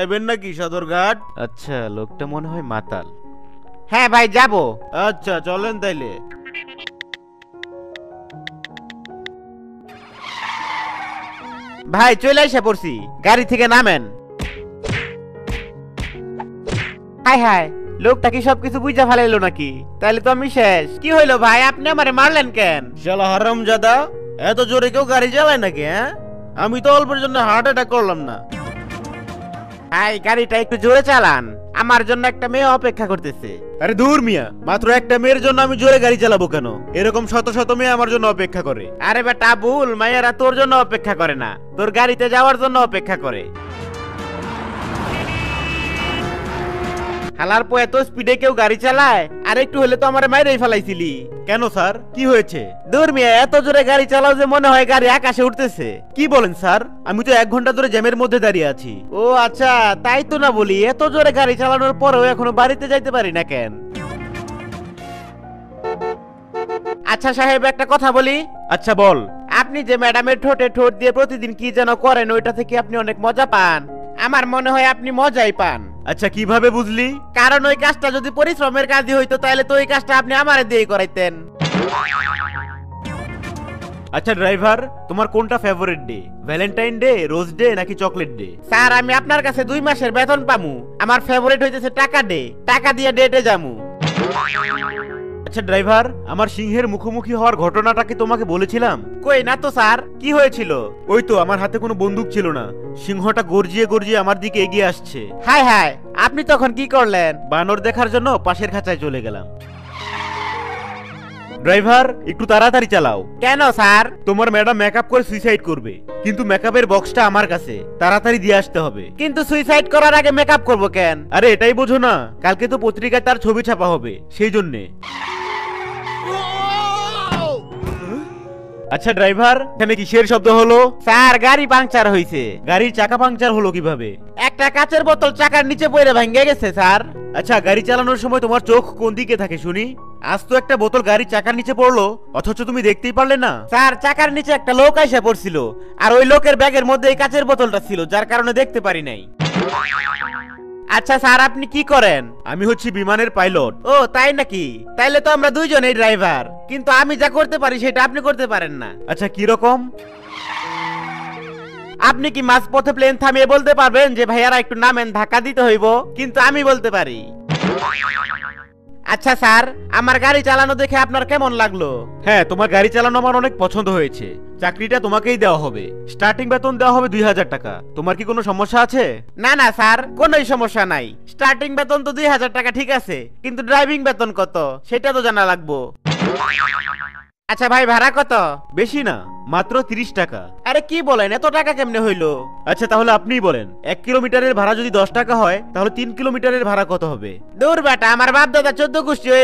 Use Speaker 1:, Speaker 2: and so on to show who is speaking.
Speaker 1: যাবেন নাকি সদরঘাট?
Speaker 2: আচ্ছা লোকটা মনে হয় মাতাল।
Speaker 3: হ্যাঁ ভাই যাব।
Speaker 1: আচ্ছা চলেন তাইলে।
Speaker 3: ভাই চলে এসে পড়ছি। গাড়ি থেকে নামেন। হাই হাই লোকটা কি সবকিছু বুঝা ফেলাইলো নাকি? তাহলে তো আমি শেষ। কি হইল ভাই আপনি আমারে মারলেন কেন?
Speaker 1: শালা হারাম জাদা এত জোরে কেউ গাড়ি চালায় নাকি হ্যাঁ? আমি তো অল্পের জন্য হার্ট অ্যাটাক করলাম না।
Speaker 3: ভাই গাড়িটা একটু জোরে চালান। আমার জন্য একটা মেয়ে অপেক্ষা করতেছে।
Speaker 1: আরে দূর মিয়া। মাত্র একটা মেয়ের জন্য আমি জোরে গাড়ি চালাবো কেন? এরকম শত শত মেয়ে আমার জন্য অপেক্ষা করে।
Speaker 3: আরে বেটা ভুল। মায়েরা তোর জন্য অপেক্ষা করে না। তোর গাড়িতে যাওয়ার জন্য অপেক্ষা করে। হালার পো এত স্পিডে কেউ গাড়ি চালায়? আর একটু হলে তো আমার মাইরেই ফেলাইছিলি।
Speaker 1: কেন স্যার? কি হয়েছে?
Speaker 3: দূর মিয়া এত জোরে গাড়ি চালাও যে মনে হয় গাড়ি আকাশে উঠতেছে।
Speaker 1: কি বলেন স্যার? আমি তো এক ঘণ্টা ধরে জ্যামের মধ্যে দাঁড়িয়ে আছি।
Speaker 3: ও আচ্ছা তাই তো না বলি এত জোরে গাড়ি চালানোর পরেও এখনও বাড়িতে যাইতে পারি না কেন? আচ্ছা সাহেব একটা কথা বলি।
Speaker 1: আচ্ছা বল।
Speaker 3: আপনি যে ম্যাডামের ঠোঁটে ঠোঁট দিয়ে প্রতিদিন কি যেন করেন ওইটা থেকে আপনি অনেক মজা পান। আমার মনে হয় আপনি মজাই পান।
Speaker 1: আচ্ছা কীভাবে বুঝলি?
Speaker 3: কারণ ওই কাজটা যদি পরিশ্রমের কাজই হইতো তাহলে তো ওই কাজটা আপনি আমারে দিয়ে করাইতেন।
Speaker 1: আচ্ছা ড্রাইভার তোমার কোনটা favourite day Valentine day rose day নাকি চকলেট ডে
Speaker 3: স্যার আমি আপনার কাছে দুই মাসের বেতন পামু। আমার ফেভারিট হইতেছে টাকা ডে টাকা দিয়ে ডেটে যামু।
Speaker 1: আচ্ছা ড্রাইভার আমার সিংহের মুখোমুখি হওয়ার ঘটনাটা কি তোমাকে বলেছিলাম?
Speaker 3: কই না তো স্যার। কি হয়েছিল?
Speaker 1: ওই তো আমার হাতে কোনো বন্দুক ছিল না। সিংহটা গর্জিয়ে গর্জিয়ে আমার দিকে এগিয়ে আসছে।
Speaker 3: হাই হাই আপনি তখন কি করলেন?
Speaker 1: বানর দেখার জন্য পাশের খাঁচায় চলে গেলাম। ড্রাইভার একটু তাড়াতাড়ি চালাও।
Speaker 3: কেন স্যার?
Speaker 1: তোমার ম্যাডাম মেকআপ করে সুইসাইড করবে। কিন্তু মেকআপের বক্সটা আমার কাছে। তাড়াতাড়ি দিয়ে আসতে হবে।
Speaker 3: কিন্তু সুইসাইড করার আগে মেকআপ করব কেন?
Speaker 1: আরে এটাই বোঝো না। কালকে তো পত্রিকায় তার ছবি ছাপা হবে। সেই জন্যে। আচ্ছা ড্রাইভার এখানে কিসের শব্দ হলো?
Speaker 3: স্যার গাড়ি পাংচার হইছে।
Speaker 1: গাড়ির চাকা পাংচার হলো কীভাবে?
Speaker 3: একটা কাচের বোতল চাকার নিচে পড়ে ভেঙে গেছে স্যার।
Speaker 1: আচ্ছা গাড়ি চালানোর সময় তোমার চোখ কোন দিকে থাকে শুনি? আজ তো একটা বোতল গাড়ির চাকার নিচে পড়ল অথচ তুমি দেখতেই পারলে না।
Speaker 3: স্যার চাকার নিচে একটা লোক আইসা পড়ছিল আর ওই লোকের ব্যাগের মধ্যে এই কাচের বোতলটা ছিল যার কারণে দেখতে পারি নাই। আচ্ছা স্যার আপনি কি করেন?
Speaker 1: আমি হচ্ছি বিমানের পাইলট।
Speaker 3: ও তাই নাকি? তাইলে তো আমরা দুইজনেই ড্রাইভার। কিন্তু আমি যা করতে পারি সেটা আপনি করতে পারেন না।
Speaker 1: আচ্ছা কি রকম?
Speaker 3: আপনি কি মাঝপথে প্লেন থামিয়ে বলতে পারবেন যে ভাইয়ারা একটু নামেন ধাক্কা দিতে হইব? কিন্তু আমি বলতে পারি। আচ্ছা স্যার আমার গাড়ি চালানো দেখে আপনার কেমন লাগল?
Speaker 1: হ্যাঁ তোমার গাড়ি চালানো আমার অনেক পছন্দ হয়েছে। চাকরিটা তোমাকেই দেওয়া হবে। স্টার্টিং বেতন দেওয়া হবে দুই হাজার টাকা। তোমার কি কোনো সমস্যা আছে?
Speaker 3: না না স্যার কোনোই সমস্যা নাই। স্টার্টিং বেতন তো দুই হাজার টাকা ঠিক আছে। কিন্তু ড্রাইভিং বেতন কত? সেটা তো জানা লাগবো। আচ্ছা ভাই ভাড়া কত?
Speaker 1: বেশি না। মাত্র তিরিশ টাকা।
Speaker 3: আরে কি বলেন এত টাকা কেমনে হইল?
Speaker 1: আচ্ছা তাহলে আপনিই বলেন এক কিলোমিটারের ভাড়া যদি দশ টাকা হয় তাহলে তিন কিলোমিটারের ভাড়া কত হবে?
Speaker 3: দূর বেটা আমার বাপ দাদা চোদ্দ গোষ্ঠী ওই